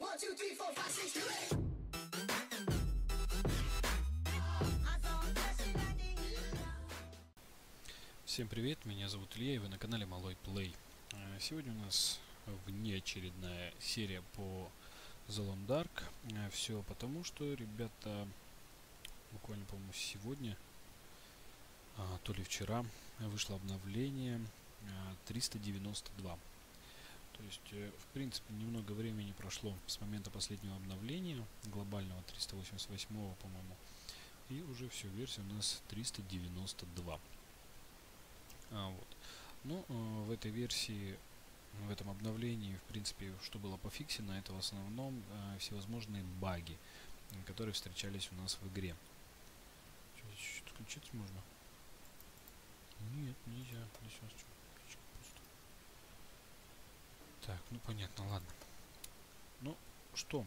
One, two, three, four, five, six, eight. Всем привет, меня зовут Илья и вы на канале Малой Плей. Э, Сегодня у нас внеочередная серия по The Long Dark. Все потому, что ребята буквально, по-моему, сегодня, а, то ли вчера, вышло обновление а, 392. То есть, э, в принципе, немного времени прошло с момента последнего обновления, глобального 388, по-моему. И уже все, версия у нас 392. А, вот. Ну, э, в этой версии, в этом обновлении, в принципе, что было пофиксено, это в основном э, всевозможные баги, которые встречались у нас в игре. Чё, здесь чуть отключиться можно? Нет, нельзя. Здесь у нас пусто. Так, ну понятно, ладно. Ну, что?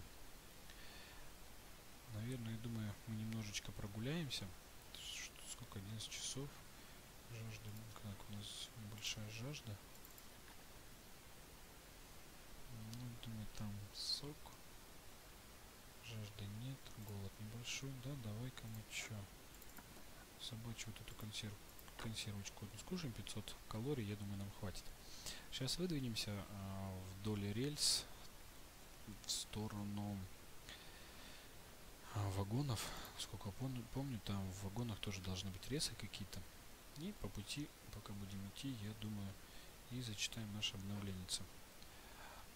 Наверное, я думаю, мы немножечко прогуляемся. Сколько? 11 часов. Жажда, ну как у нас большая жажда. Ну, думаю, там сок. Жажды нет, голод небольшой, да, давай-ка мы чё? Собачью вот эту консерв, консервочку скушаем, 500 калорий, я думаю, нам хватит. Сейчас выдвинемся а, вдоль рельс в сторону а, вагонов. Сколько помню, помню, там в вагонах тоже должны быть ресы какие-то. И по пути, пока будем идти, я думаю, и зачитаем наше обновление.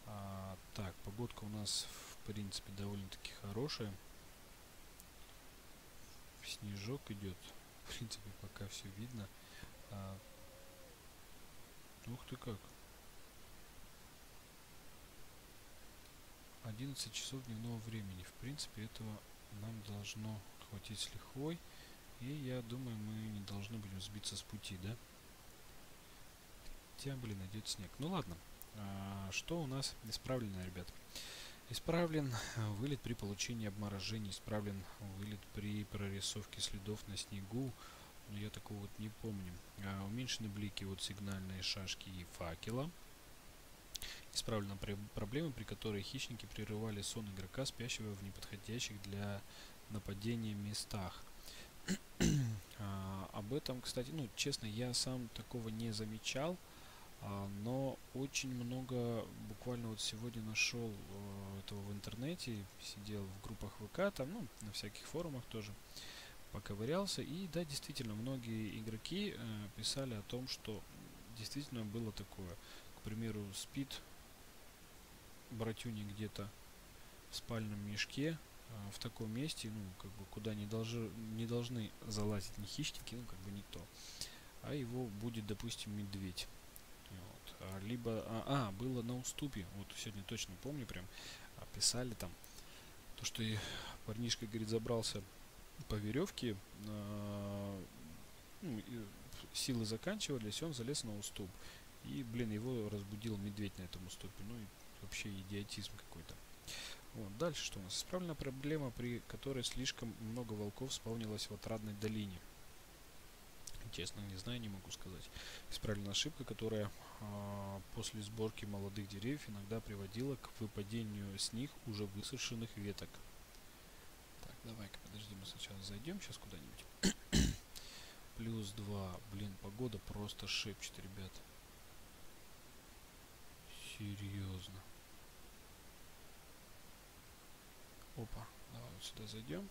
А, так, погодка у нас, в принципе, довольно-таки хорошая. Снежок идет. В принципе, пока все видно. А, ух ты как. 11 часов дневного времени. В принципе, этого нам должно хватить с лихвой. И я думаю, мы не должны будем сбиться с пути, да? Хотя, блин, идет снег. Ну ладно. А, что у нас исправлено, ребят? Исправлен вылет при получении обморожения, исправлен вылет при прорисовке следов на снегу. Но я такого вот не помню. А, уменьшены блики от сигнальной шашки и факела. Исправлена пр- проблема, при которой хищники прерывали сон игрока, спящего в неподходящих для нападения местах. А, об этом, кстати, ну, честно, я сам такого не замечал, а, но очень много, буквально вот сегодня нашел э, этого в интернете, сидел в группах ВК, там, ну, на всяких форумах тоже поковырялся, и да, действительно, многие игроки э, писали о том, что действительно было такое. К примеру, спит братюни где-то в спальном мешке, а, в таком месте, ну, как бы, куда не, должны не должны залазить ни хищники, ну, как бы никто, а его будет, допустим, медведь. Вот. А, либо, а, а, было на уступе, вот сегодня точно помню, прям а, писали там, то, что и парнишка, говорит, забрался по веревке, а, ну, силы заканчивались, он залез на уступ. И, блин, его разбудил медведь на этом уступе. Ну и вообще идиотизм какой-то. Вот, дальше что у нас? Исправлена проблема, при которой слишком много волков спавнилось в отрадной долине. Честно, не знаю, не могу сказать. Исправлена ошибка, которая а, после сборки молодых деревьев иногда приводила к выпадению с них уже высушенных веток. Давай-ка, подожди, мы сначала зайдем сейчас куда-нибудь. Плюс 2. Блин, погода просто шепчет, ребят. Серьезно. Опа, давай вот сюда зайдем.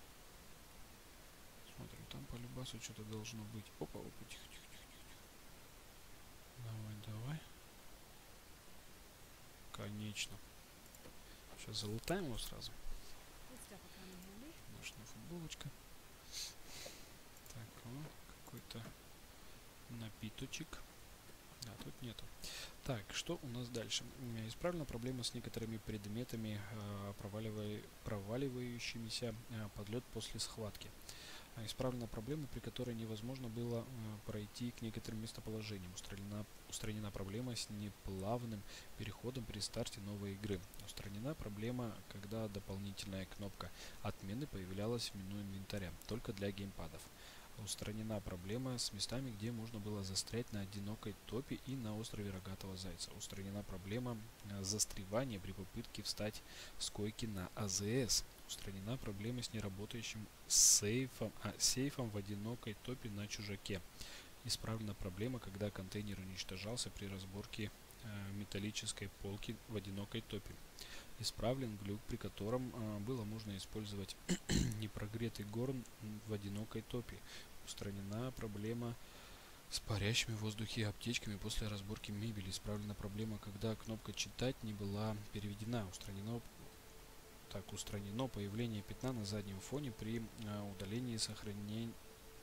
Смотрим, там по любасу что-то должно быть. Опа, опа, тихо, тихо, тихо. тихо. Давай, давай. Конечно. Сейчас залутаем его сразу. Наша футболочка. Так, о, какой-то напиточек. Да, тут нету. Так, что у нас дальше? Исправлена проблема с некоторыми предметами, э, проваливающимися э, под лед после схватки. А Исправлена проблема, при которой невозможно было э, пройти к некоторым местоположениям. Устранена, устранена проблема с неплавным переходом при старте новой игры. Устранена проблема, когда дополнительная кнопка отмены появлялась в меню инвентаря, только для геймпадов. Устранена проблема с местами, где можно было застрять на одинокой топе и на острове Рогатого Зайца. Устранена проблема э, застревания при попытке встать с койки на АЗС. Устранена проблема с неработающим сейфом, а, сейфом в одинокой топе на чужаке. Исправлена проблема, когда контейнер уничтожался при разборке э, металлической полки в одинокой топе. Исправлен глюк, при котором э, было можно использовать непрогретый горн в одинокой топе устранена проблема с парящими в воздухе аптечками после разборки мебели. Исправлена проблема, когда кнопка «Читать» не была переведена. Устранено, так, устранено появление пятна на заднем фоне при а, удалении сохранения,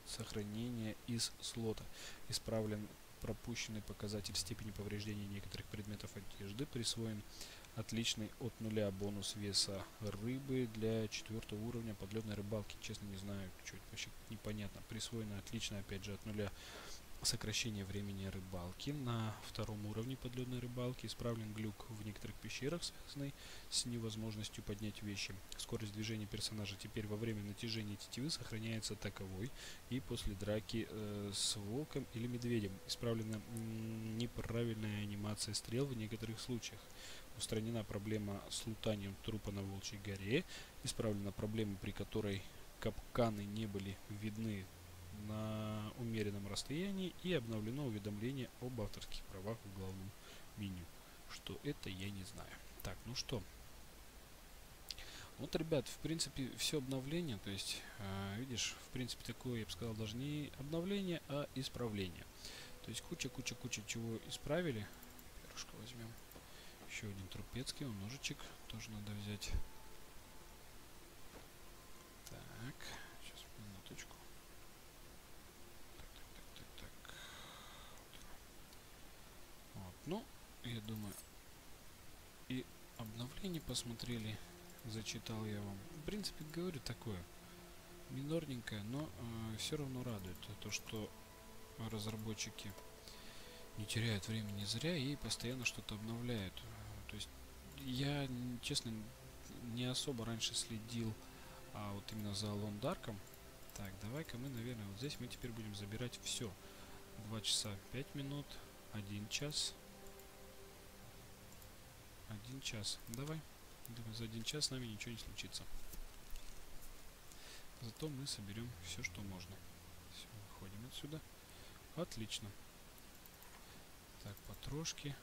сохранения из слота. Исправлен пропущенный показатель степени повреждения некоторых предметов одежды. Присвоен отличный от нуля бонус веса рыбы для четвертого уровня подледной рыбалки. Честно не знаю, это вообще непонятно. Присвоено отлично, опять же, от нуля сокращение времени рыбалки. На втором уровне подледной рыбалки исправлен глюк в некоторых пещерах, связанный с невозможностью поднять вещи. Скорость движения персонажа теперь во время натяжения тетивы сохраняется таковой и после драки э, с волком или медведем. Исправлена неправильная анимация стрел в некоторых случаях. Устранена проблема с лутанием трупа на Волчьей горе. Исправлена проблема, при которой капканы не были видны на умеренном расстоянии. И обновлено уведомление об авторских правах в главном меню. Что это, я не знаю. Так, ну что. Вот, ребят, в принципе, все обновление, то есть, э, видишь, в принципе, такое, я бы сказал, даже не обновление, а исправление. То есть куча-куча-куча чего исправили. Перышко возьмем. Еще один трупецкий, ножичек тоже надо взять. Так, сейчас минуточку. Так, так, так, так, так. Вот, ну, я думаю, и обновление посмотрели, зачитал я вам. В принципе, говорю такое, минорненькое, но э, все равно радует то, что разработчики не теряют времени зря и постоянно что-то обновляют. То есть я, честно, не особо раньше следил а вот именно за Алон Дарком. Так, давай-ка мы, наверное, вот здесь мы теперь будем забирать все. 2 часа 5 минут, 1 час. 1 час. Давай. За 1 час с нами ничего не случится. Зато мы соберем все, что можно. Все, выходим отсюда. Отлично. Так, потрошки.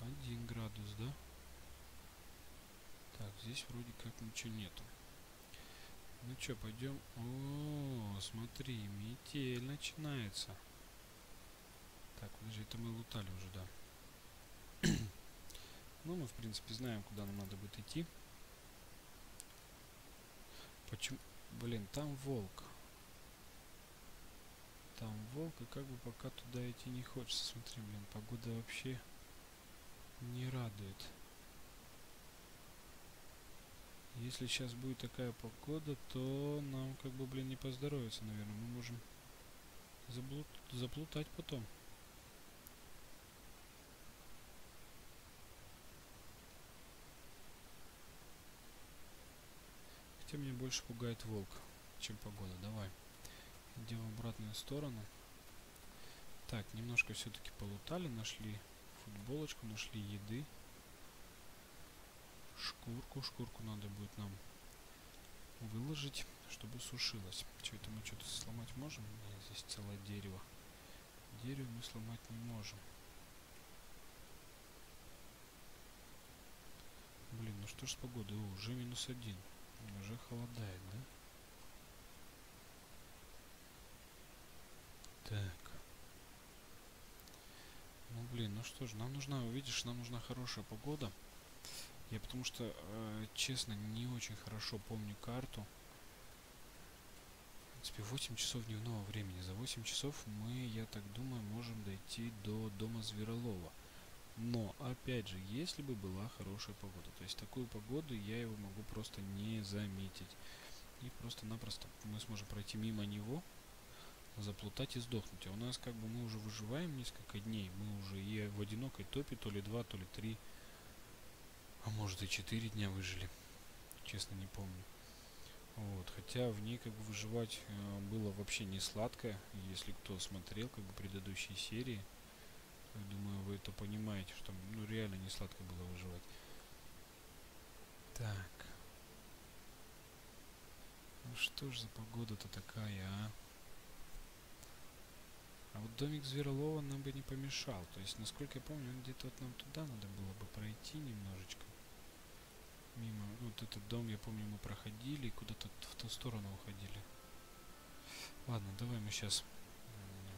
1 градус, да? Так, здесь вроде как ничего нету. Ну что, пойдем. О, смотри, метель начинается. Так, подожди, это мы лутали уже, да. Ну, мы, в принципе, знаем, куда нам надо будет идти. Почему? Блин, там волк. Там волк, и как бы пока туда идти не хочется. Смотри, блин, погода вообще не радует. Если сейчас будет такая погода, то нам как бы, блин, не поздоровится, наверное. Мы можем заблуд заплутать потом. Хотя меня больше пугает волк, чем погода. Давай. Идем в обратную сторону. Так, немножко все-таки полутали, нашли футболочку, нашли еды. Шкурку, шкурку надо будет нам выложить, чтобы сушилась. Что это мы что-то сломать можем? Нет, здесь целое дерево. Дерево мы сломать не можем. Блин, ну что ж с погодой? О, уже минус один. Уже холодает, да? Так. Ну блин, ну что ж, нам нужна, видишь, нам нужна хорошая погода. Я потому что, э, честно, не очень хорошо помню карту. В принципе, 8 часов дневного времени. За 8 часов мы, я так думаю, можем дойти до дома Зверолова. Но, опять же, если бы была хорошая погода, то есть такую погоду я его могу просто не заметить. И просто-напросто мы сможем пройти мимо него, заплутать и сдохнуть. А у нас как бы мы уже выживаем несколько дней. Мы уже и в одинокой топе, то ли два, то ли три. А может и четыре дня выжили. Честно не помню. Вот, хотя в ней как бы выживать э, было вообще не сладко. Если кто смотрел как бы предыдущие серии, я думаю, вы это понимаете, что ну реально не сладко было выживать. Так. Ну что ж за погода-то такая, а? А вот домик Зверолова нам бы не помешал. То есть, насколько я помню, он где-то вот нам туда надо было бы пройти немножечко. Мимо. Вот этот дом, я помню, мы проходили и куда-то в ту сторону уходили. Ладно, давай мы сейчас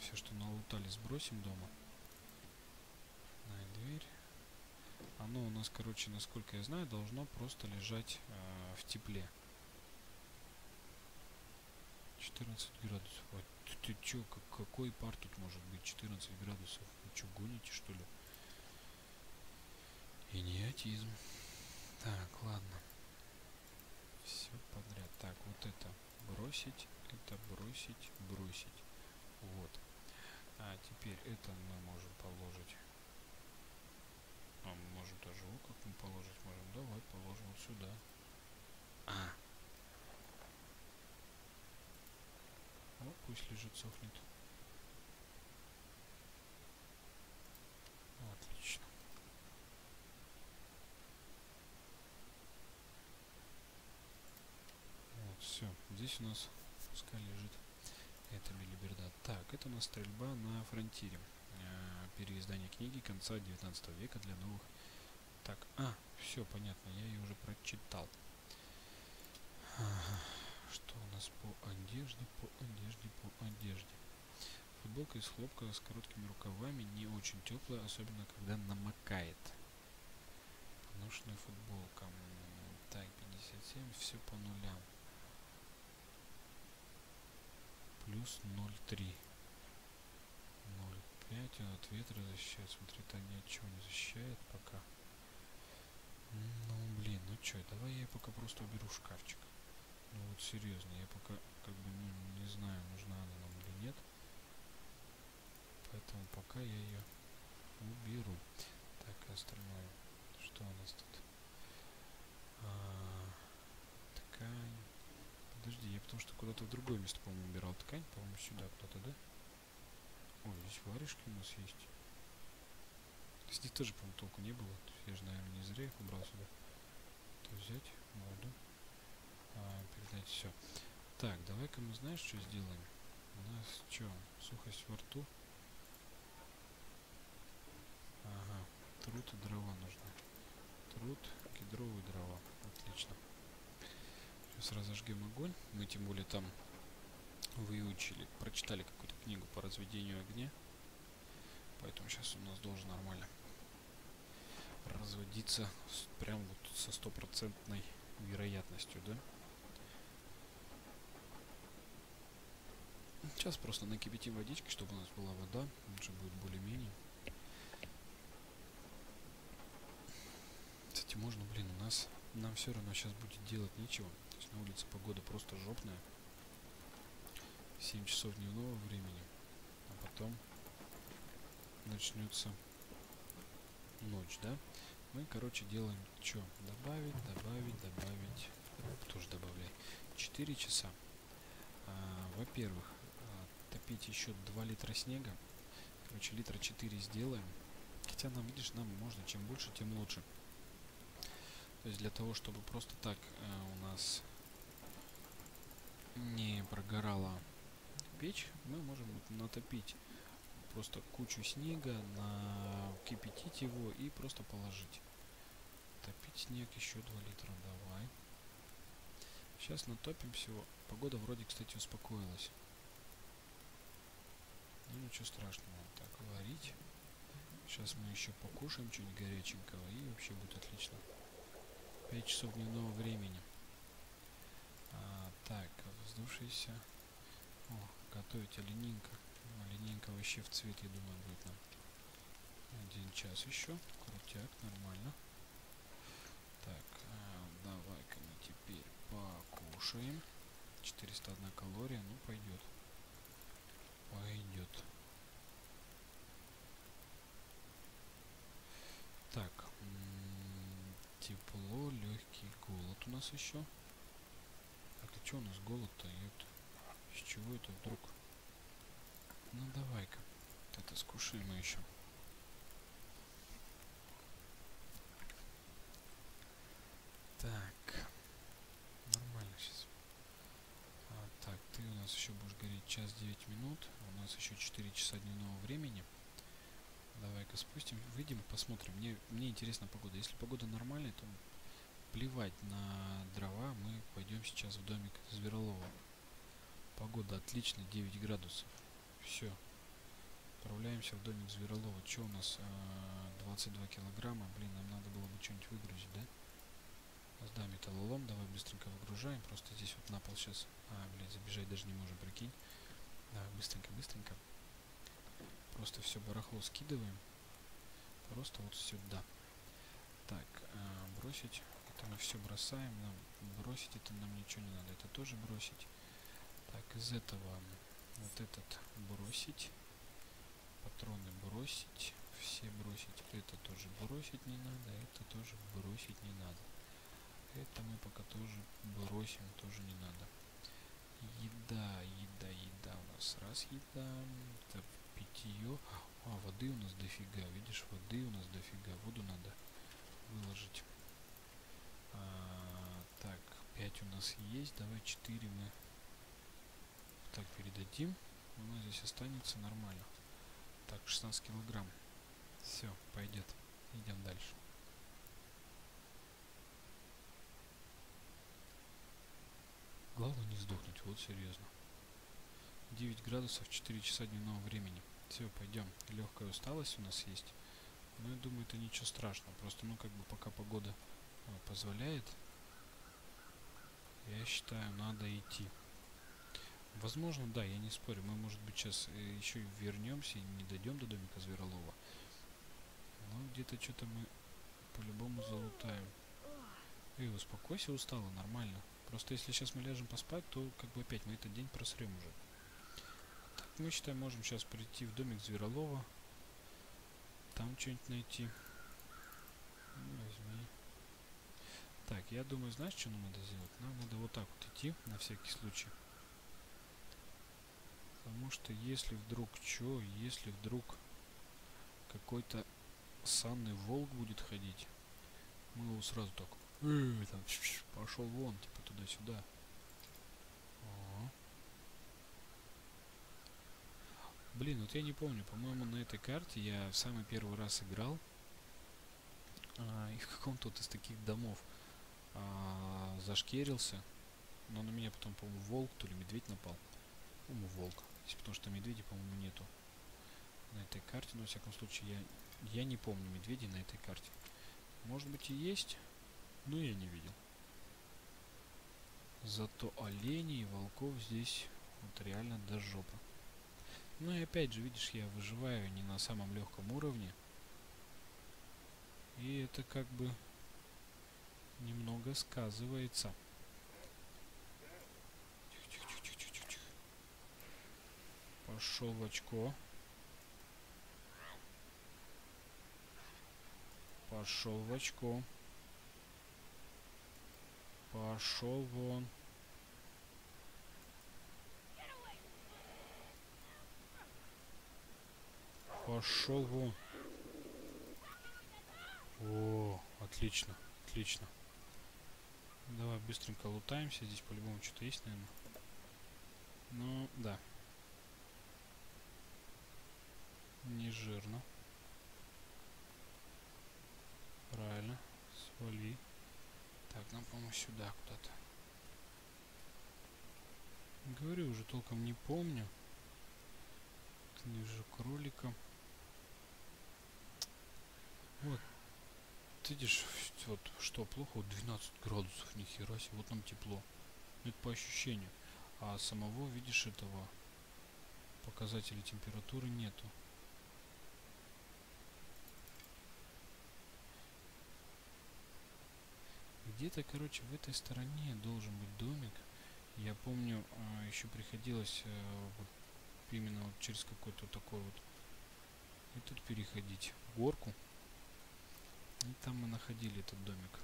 все, что налутали, сбросим дома. Дверь. Оно у нас, короче, насколько я знаю, должно просто лежать э, в тепле. 14 градусов. А ты, ты чё, как, какой пар тут может быть 14 градусов? Вы чё, гоните что ли? Идиотизм. Так, ладно. Все подряд. Так, вот это бросить, это бросить, бросить. Вот. А теперь это мы можем положить. А мы можем тоже вот как мы положить можем. Давай положим вот сюда. А. Ну, пусть лежит, сохнет. Отлично. Вот, все. Здесь у нас пускай лежит эта билиберда. Так, это у нас стрельба на фронтире. Переиздание книги конца 19 века для новых. Так, а, все понятно, я ее уже прочитал. Что у нас по одежде, по одежде, по одежде? Футболка из хлопка с короткими рукавами, не очень теплая, особенно когда намокает. Поношенная футболка. Так, 57, все по нулям. Плюс 0,3. 0,5 он от ветра защищает. Смотри, то ни от чего не защищает пока. Ну, блин, ну чё, давай я пока просто уберу шкафчик. Ну вот серьезно, я пока как бы ну, не знаю, нужна она нам или нет. Поэтому пока я ее уберу. Так, остальное. Что у нас тут? А, ткань. Подожди, я потому что куда-то в другое место, по-моему, убирал ткань. По-моему, сюда куда-то, да? Ой, здесь варежки у нас есть. Здесь тоже, по-моему, толку не было. Я же, наверное, не зря их убрал сюда. То взять, моду а, передать все. Так, давай-ка мы знаешь, что сделаем? У нас что, сухость во рту? Ага, труд и дрова нужны. Труд, кедровые дрова. Отлично. Сейчас разожгем огонь. Мы тем более там выучили, прочитали какую-то книгу по разведению огня. Поэтому сейчас у нас должен нормально разводиться с, прям вот со стопроцентной вероятностью, да? Сейчас просто накипятим водички, чтобы у нас была вода. Уже будет более-менее. Кстати, можно, блин, у нас нам все равно сейчас будет делать нечего. То есть на улице погода просто жопная. 7 часов дневного времени. А потом начнется ночь, да? Мы, короче, делаем что? Добавить, добавить, добавить. Тоже добавляй. 4 часа. А, Во-первых, топить еще 2 литра снега. Короче, литра 4 сделаем. Хотя нам, видишь, нам можно чем больше, тем лучше. То есть для того, чтобы просто так э, у нас не прогорала печь, мы можем натопить просто кучу снега, накипятить его и просто положить. Топить снег еще 2 литра, давай. Сейчас натопим всего. Погода вроде, кстати, успокоилась. Ну ничего страшного, так варить. Сейчас мы еще покушаем чуть горяченького и вообще будет отлично. 5 часов дневного времени. А, так, вздувшийся. О, готовить оленинка. Оленинка вообще в цвет, я думаю, будет нам. Один час еще. Крутяк, нормально. Так, а, давай-ка мы теперь покушаем. 401 калория, ну пойдет пойдет. Так, тепло, легкий голод у нас еще. Так, ты Че у нас голод-то? С чего это вдруг? Ну давай-ка. Это скушаем мы еще. Так. Нормально сейчас. А, так, ты у нас еще будешь гореть час 9 минут. У нас еще 4 часа дневного времени. Давай-ка спустим, выйдем, посмотрим. Мне, мне интересна погода. Если погода нормальная, то плевать на дрова. Мы пойдем сейчас в домик Зверолова. Погода отличная, 9 градусов. Все. Отправляемся в домик Зверолова. Что у нас? А, 22 килограмма. Блин, нам надо было бы что-нибудь выгрузить, да? Да, металлолом. Давай быстренько выгружаем. Просто здесь вот на пол сейчас. А, блядь, забежать даже не можем, прикинь. Давай, быстренько, быстренько. Просто все барахло скидываем. Просто вот сюда. Так, а, бросить. Это мы все бросаем. Нам бросить это нам ничего не надо. Это тоже бросить. Так, из этого вот этот бросить. Патроны бросить. Все бросить. Это тоже бросить не надо. Это тоже бросить не надо. Это мы пока тоже бросим. Тоже не надо. Еда, еда, еда у нас. Раз еда. Это питье. А, воды у нас дофига. Видишь, воды у нас дофига. Воду надо выложить. А, так, 5 у нас есть. Давай 4 мы так передадим. У нас здесь останется нормально. Так, 16 килограмм. Все, пойдет. Идем дальше. Главное не сдохнуть, вот серьезно. 9 градусов, 4 часа дневного времени. Все, пойдем. Легкая усталость у нас есть. Но я думаю, это ничего страшного. Просто, ну, как бы, пока погода а, позволяет, я считаю, надо идти. Возможно, да, я не спорю. Мы, может быть, сейчас э, еще вернемся и не дойдем до домика Зверолова. Но где-то что-то мы по-любому залутаем. Эй, успокойся, устала, нормально. Просто если сейчас мы ляжем поспать, то как бы опять мы этот день просрем уже. Так, мы считаем, можем сейчас прийти в домик Зверолова. Там что-нибудь найти. Ну, возьми. Так, я думаю, знаешь, что нам надо сделать? Нам надо вот так вот идти, на всякий случай. Потому что если вдруг что, если вдруг какой-то санный волк будет ходить, мы его сразу так э, пошел вон, типа туда-сюда. Блин, вот я не помню, по-моему, на этой карте я в самый первый раз играл. А, и в каком-то вот из таких домов а, зашкерился. Но на меня потом, по-моему, волк, то ли медведь напал. По-моему, волк. Если потому что медведей, по-моему, нету на этой карте. Но, во всяком случае, я, я не помню медведей на этой карте. Может быть и есть, но я не видел. Зато оленей и волков здесь вот реально до жопы. Ну и опять же, видишь, я выживаю не на самом легком уровне. И это как бы немного сказывается. Тихо, тихо, тихо, тихо, тихо. Пошел в очко. Пошел в очко. Пошел вон. Пошел вон. О, отлично, отлично. Давай быстренько лутаемся. Здесь по-любому что-то есть, наверное. Ну, да. Не жирно. Правильно. Свали. Так, нам, по-моему, сюда куда-то. Говорю, уже толком не помню. Не вижу кролика. Вот. Ты видишь, вот что плохо, вот 12 градусов, нихера себе, вот нам тепло. Это по ощущению. А самого, видишь, этого показателя температуры нету. Где-то, короче, в этой стороне должен быть домик. Я помню, а, еще приходилось а, вот, именно вот через какой-то такой вот и тут переходить горку и там мы находили этот домик.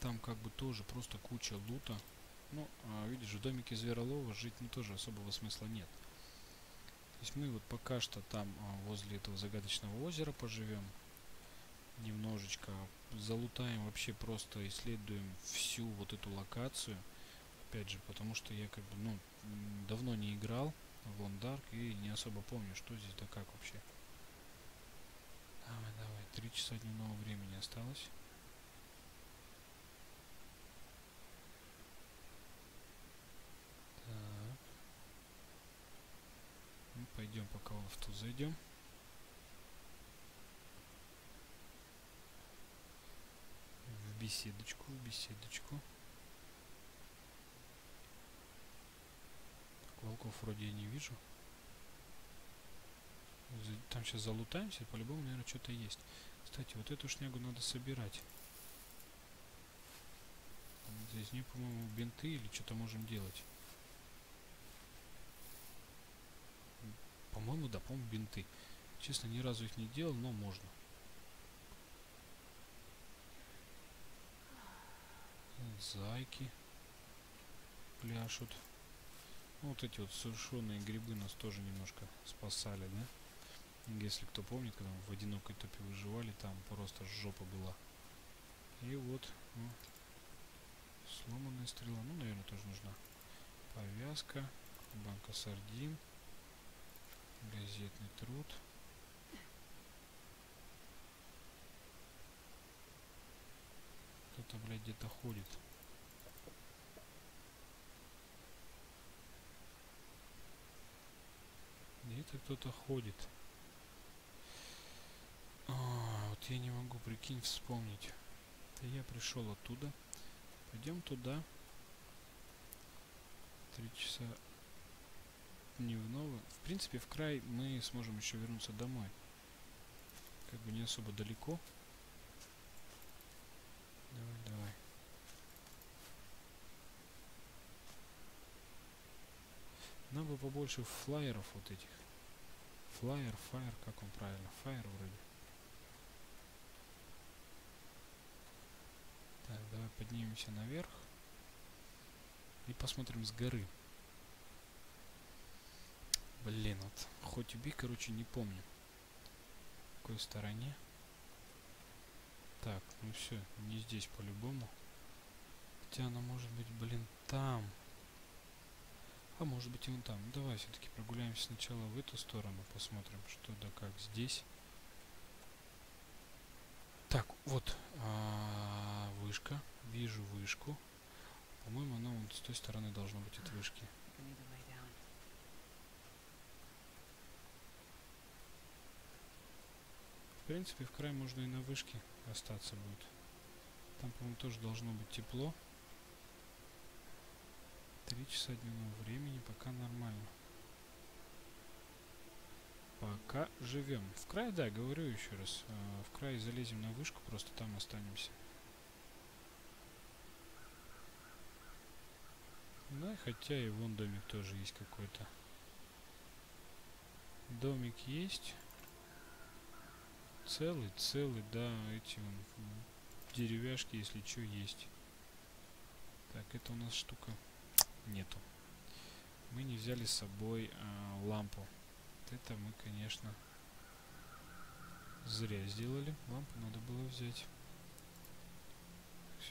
Там как бы тоже просто куча лута. Ну, а, видишь, в домике Зверолова жить ну, тоже особого смысла нет. То есть мы вот пока что там а, возле этого загадочного озера поживем. Немножечко залутаем, вообще просто исследуем всю вот эту локацию. Опять же, потому что я как бы, ну, давно не играл в Лондарк и не особо помню, что здесь да как вообще. Давай, давай, три часа дневного времени осталось. Ну, пойдем пока в ту зайдем. В беседочку, в беседочку. Так, волков вроде я не вижу. Там сейчас залутаемся, по-любому, наверное, что-то есть. Кстати, вот эту шнягу надо собирать. Здесь не, по-моему, бинты или что-то можем делать. По-моему, да, по-моему, бинты. Честно, ни разу их не делал, но можно. Зайки пляшут. Ну, вот эти вот сушеные грибы нас тоже немножко спасали, да? Если кто помнит, когда мы в одинокой топе выживали, там просто жопа была. И вот, ну, сломанная стрела. Ну, наверное, тоже нужна. Повязка, банка сардин, газетный труд. Кто-то, блядь, где-то ходит. Где-то кто-то ходит. А, вот я не могу, прикинь, вспомнить. Да я пришел оттуда. Пойдем туда. Три часа дневного. В принципе, в край мы сможем еще вернуться домой. Как бы не особо далеко. Нам бы побольше флайеров вот этих. Флайер, фаер, как он правильно? Фаер вроде. Так, давай поднимемся наверх. И посмотрим с горы. Блин, вот хоть убей, короче, не помню. В какой стороне. Так, ну все, не здесь по-любому. Хотя она может быть, блин, там. А может быть и вон там. Давай все-таки прогуляемся сначала в эту сторону, посмотрим, что да как здесь. Так, вот а, вышка. Вижу вышку. По-моему, она вот с той стороны должна быть от вышки. В принципе, в край можно и на вышке остаться будет. Там, по-моему, тоже должно быть тепло. Три часа дневного времени, пока нормально. Пока живем. В край, да, говорю еще раз. э, В край залезем на вышку, просто там останемся. Да, хотя и вон домик тоже есть какой-то. Домик есть. Целый, целый, да, эти вон деревяшки, если что, есть. Так, это у нас штука нету. Мы не взяли с собой а, лампу. Это мы, конечно, зря сделали. Лампу надо было взять.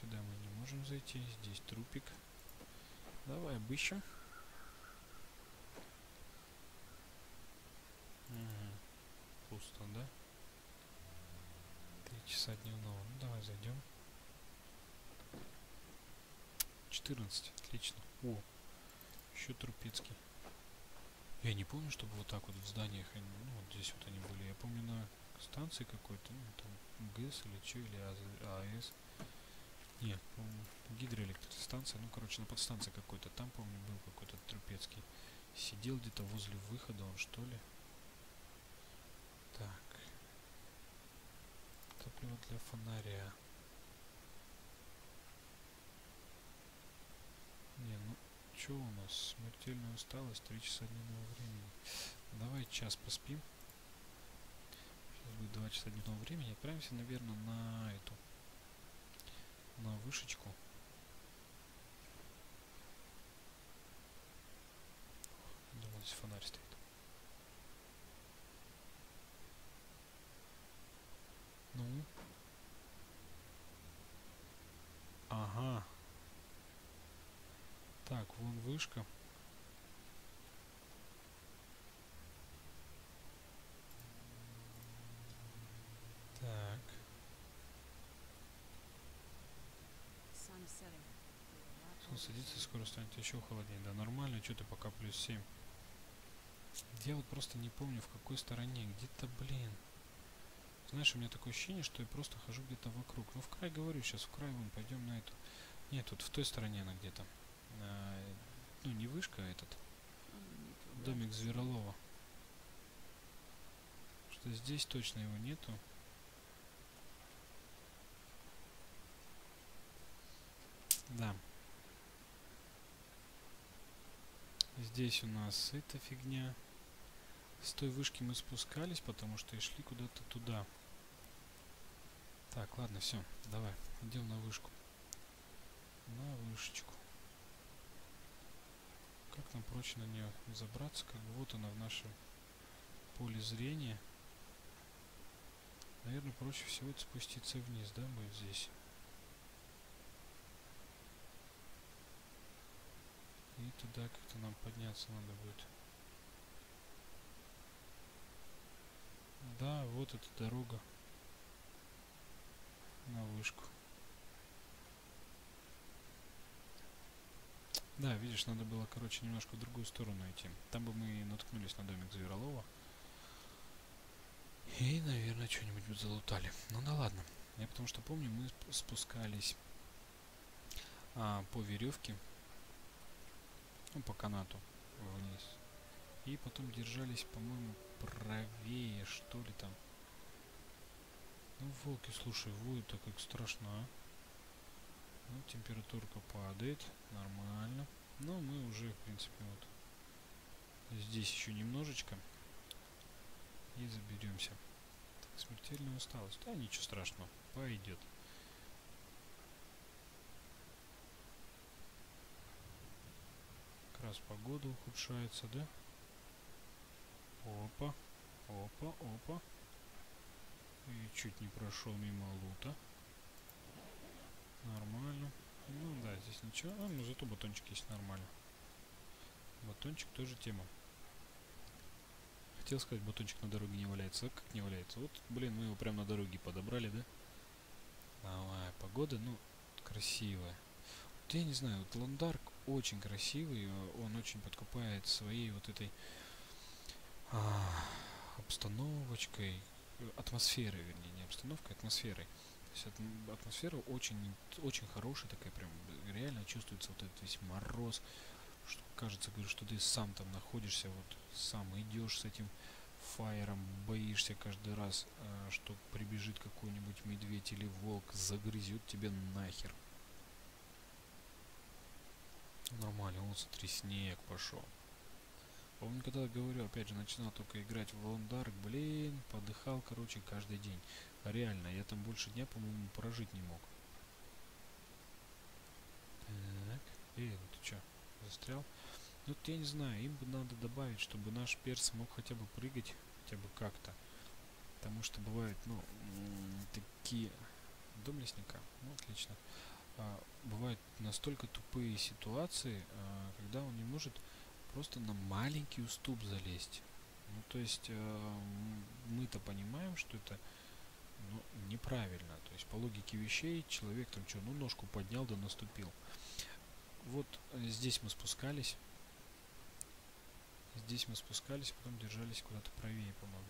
Сюда мы не можем зайти. Здесь трупик. Давай обыщем. Мгм. Пусто, да? Часа дневного. Ну давай зайдем. 14. Отлично. О, еще Трупецкий. Я не помню, чтобы вот так вот в зданиях, они- ну вот здесь вот они были. Я помню на станции какой-то, ну там ГЭС или что, или АЭС. Нет, по-моему, гидроэлектростанция, ну короче, на подстанции какой-то. Там, помню, был какой-то Трупецкий. Сидел где-то возле выхода он, что ли. Так топливо для фонаря. Не, ну что у нас? Смертельная усталость, 3 часа дневного времени. Давай час поспим. Сейчас будет 2 часа дневного времени. Отправимся, наверное, на эту. На вышечку. Думаю, здесь фонарь стоит. Ну. Ага. Так, вон вышка. Так. Солнце садится, скоро станет еще холоднее. Да, нормально, что ты пока плюс 7. Я вот просто не помню, в какой стороне. Где-то, блин. Знаешь, у меня такое ощущение, что я просто хожу где-то вокруг. Ну, в край говорю, сейчас в край вон пойдем на эту. Нет, тут в той стороне она где-то. А, ну, не вышка, а этот. Домик Зверолова. Что здесь точно его нету. Да. Здесь у нас эта фигня. С той вышки мы спускались, потому что и шли куда-то туда. Так, ладно, все, давай, идем на вышку. На вышечку. Как нам проще на нее забраться? Как бы вот она в нашем поле зрения. Наверное, проще всего это спуститься вниз, да, будет здесь. И туда как-то нам подняться надо будет. Да, вот эта дорога на вышку. Да, видишь, надо было, короче, немножко в другую сторону идти. Там бы мы наткнулись на домик Зверолова. И, наверное, что-нибудь залутали. Ну да ладно. Я потому что помню, мы сп- спускались а, по веревке, ну, по канату вниз. И потом держались, по-моему, правее, что ли там. Ну, волки, слушай, воют так как страшно, а. Ну, температурка падает, нормально. Но мы уже, в принципе, вот здесь еще немножечко. И заберемся. Так, смертельная усталость. Да, ничего страшного, пойдет. Как раз погода ухудшается, да? Опа, опа, опа. И чуть не прошел мимо лута. Нормально. Ну да, здесь ничего. А, ну зато батончик есть нормально. Батончик тоже тема. Хотел сказать, батончик на дороге не валяется. А как не валяется? Вот, блин, мы его прямо на дороге подобрали, да? Давай, погода, ну, красивая. Вот я не знаю, вот Ландарк очень красивый, э, он очень подкупает своей вот этой а, обстановочкой, атмосферой, вернее, не обстановкой, а атмосферой. То есть атм- атмосфера очень, очень хорошая такая, прям реально чувствуется вот этот весь мороз, что кажется, говорю, что ты сам там находишься, вот сам идешь с этим фаером, боишься каждый раз, э, что прибежит какой-нибудь медведь или волк, загрызет тебя нахер. Нормально, вот смотри, снег пошел. Помню, когда говорю, опять же, начинал только играть в Лондарк, блин, подыхал, короче, каждый день. Реально, я там больше дня, по-моему, прожить не мог. Так, эй, ну ты чё, застрял? Ну, я не знаю, им бы надо добавить, чтобы наш перс мог хотя бы прыгать, хотя бы как-то. Потому что бывают, ну, такие... Дом лесника, ну, отлично. А, бывают настолько тупые ситуации, а, когда он не может просто на маленький уступ залезть. Ну, то есть э, мы-то понимаем, что это ну, неправильно. То есть по логике вещей человек там что, ну ножку поднял да наступил. Вот э, здесь мы спускались. Здесь мы спускались, потом держались куда-то правее, по-моему.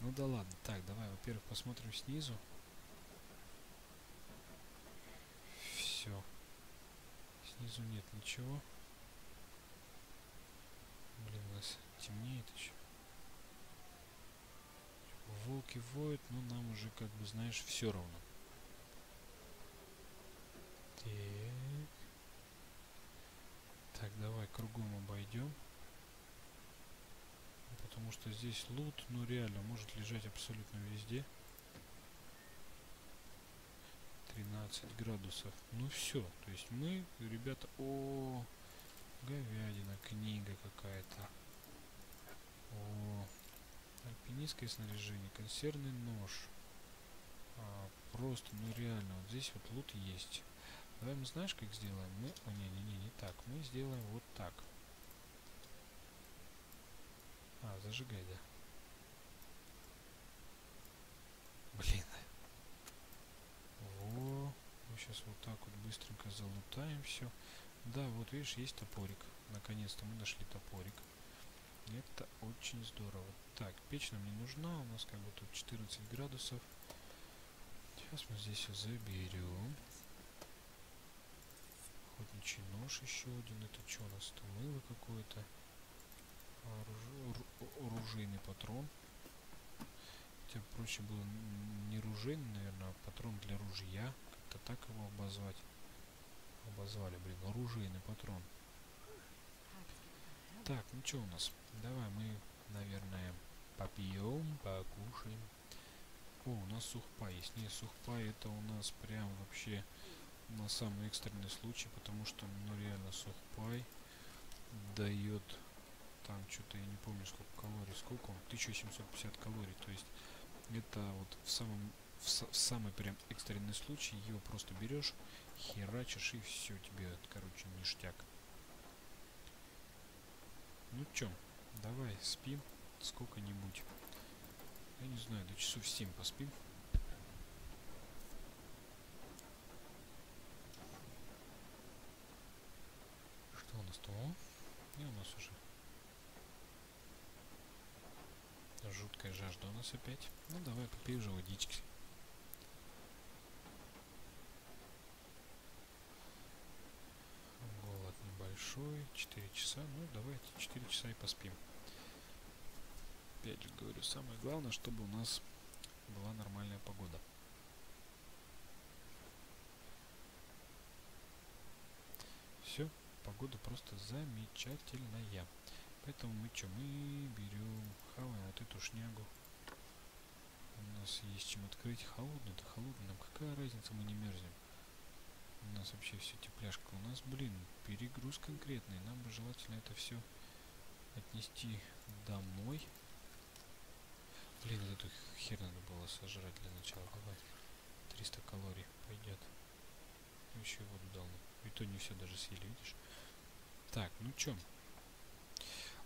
Ну да ладно. Так, давай, во-первых, посмотрим снизу. Все. Снизу нет ничего. Блин, у нас темнеет еще. Волки воют, но нам уже, как бы, знаешь, все равно. Так. Так, давай кругом обойдем. Потому что здесь лут, ну реально, может лежать абсолютно везде. 13 градусов. Ну все. То есть мы, ребята, о, говядина, книга какая-то. О, альпинистское снаряжение, консервный нож. А, просто, ну реально, вот здесь вот лут есть. Давай мы знаешь, как сделаем? Мы... О, не-не-не, не так. Мы сделаем вот так. А, зажигай, да. Блин. Во. Мы сейчас вот так вот быстренько залутаем все. Да, вот видишь, есть топорик. Наконец-то мы нашли топорик. Это очень здорово. Так, печь нам не нужна. У нас как бы тут 14 градусов. Сейчас мы здесь все заберем. Охотничий нож еще один. Это что у нас? Это мыло какое-то. Оруж... ору- Оружейный патрон. Хотя проще было не ружейный, наверное, а патрон для ружья. Как-то так его обозвать. Обозвали, блин, оружейный патрон. Так, ну что у нас? Давай мы, наверное, попьем, покушаем. О, у нас сухпа есть. Не, сухпа это у нас прям вообще на самый экстренный случай, потому что, ну реально, сухпай дает там что-то, я не помню сколько калорий, сколько он, 1750 калорий, то есть это вот в самом в, в самый прям экстренный случай его просто берешь, херачишь и все тебе, короче, ништяк. Ну чё, давай спим сколько-нибудь. Я не знаю, до часов 7 поспим. Что у нас там? И у нас уже жуткая жажда у нас опять. Ну давай попей уже водички. Голод небольшой, 4 часа. Ну давайте 4 часа и поспим. Опять же говорю, самое главное, чтобы у нас была нормальная погода. Все, погода просто замечательная. Поэтому мы что, мы берем, хаваем вот эту шнягу. У нас есть чем открыть. Холодно, да холодно, нам какая разница, мы не мерзнем. У нас вообще все тепляшка. У нас, блин, перегруз конкретный. Нам бы желательно это все отнести домой. Блин, эту хер надо было сожрать для начала. Давай. 300 калорий пойдет. Ну, еще и воду дал. И то не все даже съели, видишь? Так, ну чё?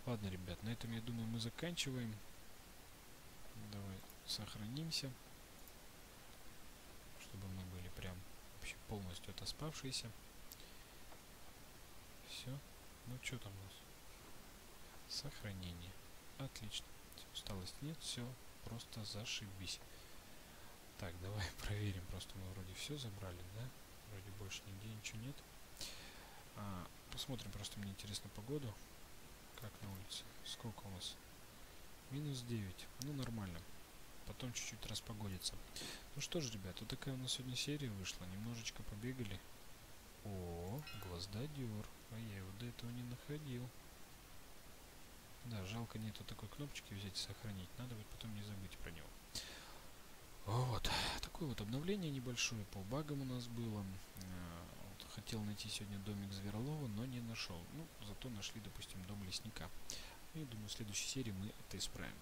Ладно, ребят, на этом, я думаю, мы заканчиваем. Давай сохранимся. Чтобы мы были прям вообще полностью отоспавшиеся. Все. Ну что там у нас? Сохранение. Отлично. Усталости нет, все. Просто зашибись. Так, давай проверим. Просто мы вроде все забрали, да? Вроде больше нигде ничего нет. А, посмотрим, просто мне интересно погоду. Как на улице? Сколько у нас? Минус 9. Ну, нормально. Потом чуть-чуть распогодится. Ну что ж, ребят, вот такая у нас сегодня серия вышла. Немножечко побегали. О, гвоздодер. А я его до этого не находил. Да, жалко нету такой кнопочки взять и сохранить. Надо будет потом не забыть про него. Вот. Такое вот обновление небольшое по багам у нас было. Вот хотел найти сегодня домик Зверолова, но не нашел. Ну, зато нашли, допустим, дом лесника. И думаю, в следующей серии мы это исправим.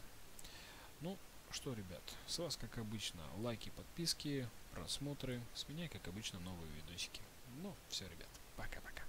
Ну, что, ребят, с вас, как обычно, лайки, подписки, просмотры. С меня, как обычно, новые видосики. Ну, все, ребят, пока-пока.